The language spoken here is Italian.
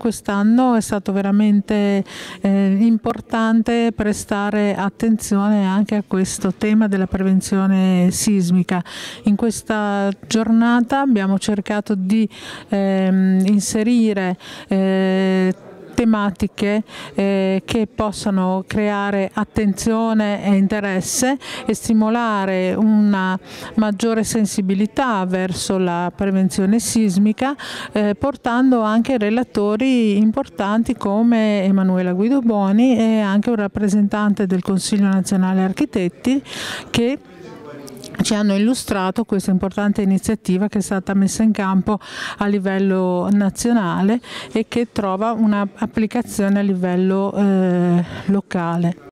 quest'anno è stato veramente eh, importante prestare attenzione anche a questo tema della prevenzione sismica. In questa giornata abbiamo cercato di ehm, inserire eh, tematiche eh, che possano creare attenzione e interesse e stimolare una maggiore sensibilità verso la prevenzione sismica eh, portando anche relatori importanti come Emanuela Guido Boni e anche un rappresentante del Consiglio Nazionale Architetti che ci hanno illustrato questa importante iniziativa che è stata messa in campo a livello nazionale e che trova un'applicazione a livello eh, locale.